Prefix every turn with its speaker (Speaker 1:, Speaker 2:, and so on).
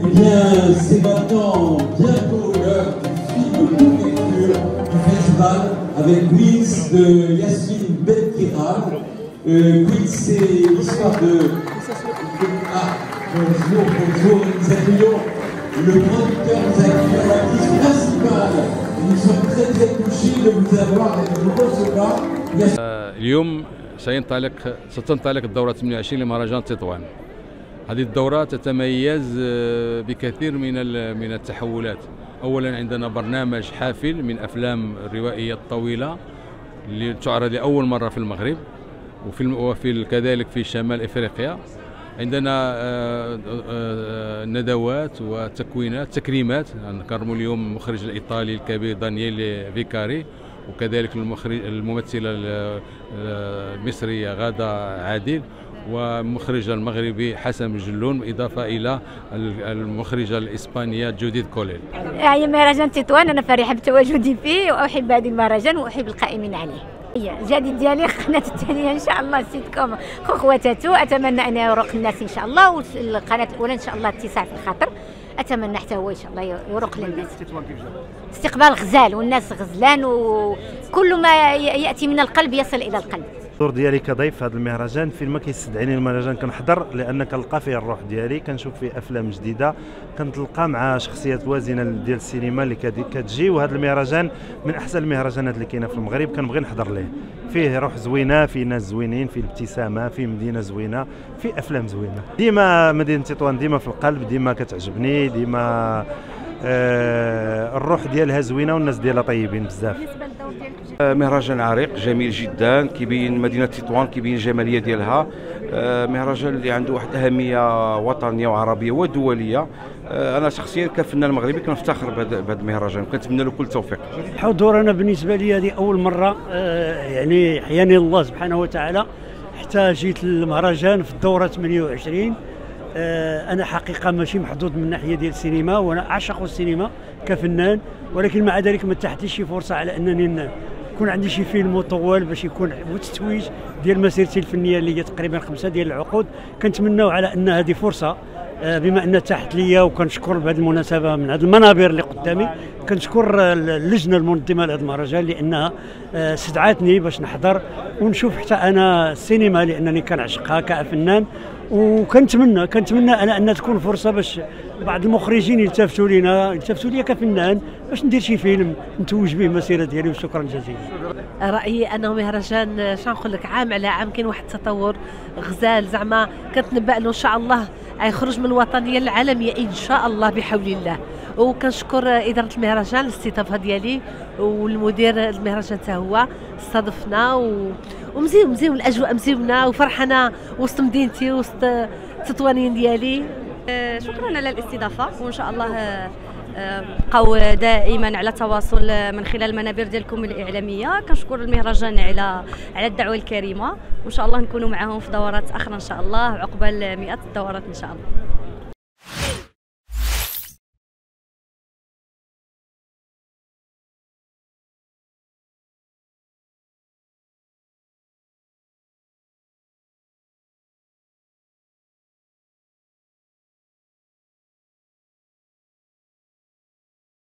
Speaker 1: Eh bien, c'est maintenant festival avec Queens de Yasmine Belkira. Euh, Queens, c'est l'histoire de... Ah, bonjour, bonjour, nous accueillons le producteur, nous accueillons l'actrice principale. Et nous sommes très très touchés de vous avoir et de vous recevoir. Yasmine
Speaker 2: اليوم سينطلق ستنطلق الدورة 28 لمهرجان تطوان هذه الدورة تتميز آه، بكثير من من التحولات. أولا عندنا برنامج حافل من أفلام الروائية الطويلة اللي تعرض لأول مرة في المغرب وفي وفي كذلك في شمال إفريقيا. عندنا آه، آه، ندوات وتكوينات تكريمات. نكرموا اليوم المخرج الإيطالي الكبير دانييل فيكاري وكذلك المخرج الممثلة ال- المصرية غادة عادل. ومخرج المغربي حسن جلون إضافة إلى ال- المخرجة الإسبانية جوديث كوليل.
Speaker 3: هي مهرجان تطوان أنا فرحة بتواجدي فيه وأحب هذه المهرجان وأحب القائمين عليه. هي جديد ديالي قناة الثانية إن شاء الله سيتكم خواتاتو أتمنى أن يروق الناس إن شاء الله والقناة الأولى إن شاء الله اتساع في الخاطر. أتمنى حتى هو إن شاء الله يروق للناس. استقبال غزال والناس غزلان وكل ما يأتي من القلب يصل إلى القلب.
Speaker 4: الدور ديالي كضيف في هذا المهرجان. فين ما كيستدعيني المهرجان كنحضر لأن كنلقى فيه الروح ديالي. كنشوف فيه أفلام جديدة. كنتلقى مع شخصيات وازنة ديال السينما اللي كتجي. وهذا المهرجان من أحسن المهرجانات اللي كاينة في المغرب. كنبغي نحضر ليه. فيه روح زوينة فيه ناس زوينين فيه الابتسامه فيه مدينة زوينة فيه أفلام زوينة. ديما مدينة تطوان ديما في القلب ديما كتعجبني ديما آه الروح ديالها زوينة والناس ديالها طيبين بزاف.
Speaker 5: مهرجان عريق جميل جدا كيبين مدينة تطوان كيبين الجمالية ديالها. آه، مهرجان اللي عنده واحد الاهميه وطنية وعربية ودولية. آه، أنا شخصيا كفنان مغربي كنفتخر بهذا المهرجان وكنتمنى له كل التوفيق
Speaker 6: حضور أنا بالنسبة لي هذه أول مرة آه، يعني حياني الله سبحانه وتعالى حتى جيت المهرجان في الدورة 28 آه، أنا حقيقة ماشي محظوظ من ناحية ديال السينما وأنا أعشق السينما كفنان ولكن مع ذلك ما لي شي فرصة على أنني يكون عندي شي فيلم مطول باش يكون وتتويج ديال مسيرتي الفنية اللي هي تقريبا خمسة ديال العقود. كنتمناو على أن هذه فرصة بما أن تحت ليا وكنشكر بهذه المناسبة من هذه المنابر اللي قدامي كنشكر آه، اللجنة المنظمة لهذا المهرجان لأنها آه، استدعتني باش نحضر ونشوف حتى أنا السينما لأنني كنعشقها كفنان وكنتمنى كنتمنى أنا أن تكون فرصة باش بعض المخرجين يلتفتوا لنا يلتفتوا لي كفنان باش ندير شي فيلم نتوج به المسيره ديالي وشكرا جزيلا.
Speaker 7: رأيي أنه مهرجان شنو نقول لك عام على عام كاين واحد التطور غزال. زعما كنتنبأ له إن شاء الله غيخرج من الوطنيه للعالميه إن شاء الله بحول الله. وكنشكر إدارة المهرجان الاستضافه ديالي والمدير المهرجان حتى هو استضفنا و... ومزيون مزيون الأجواء مزيونه وفرحانه وسط مدينتي وسط التطوانيين ديالي.
Speaker 8: آه، شكرا على الاستضافة وإن شاء الله آه، بقاو دائما على تواصل من خلال المنابر ديالكم الإعلامية. كنشكر المهرجان على على الدعوة الكريمة. وإن شاء الله نكونوا معاهم في دورات أخرى إن شاء الله عقبال 100 دورات إن شاء الله.